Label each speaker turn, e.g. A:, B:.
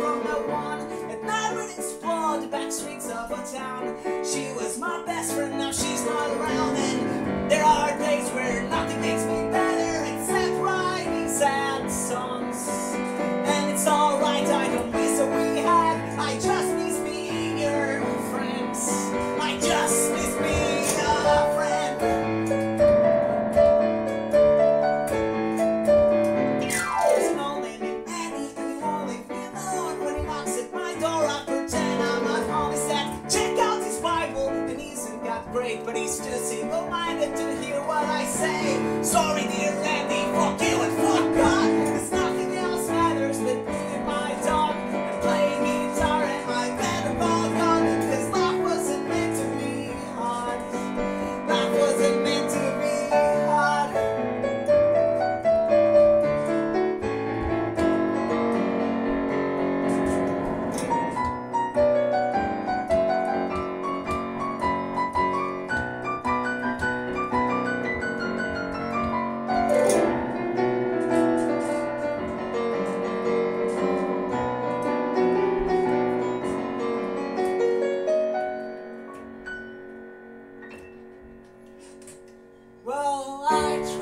A: from no one. At night would explore the back streets of a town. She was my best friend, now she's not around. And there are days where nothing makes me better except writing sad songs. break, but he still simple-minded oh, to hear what I say. Sorry, dear lady. lights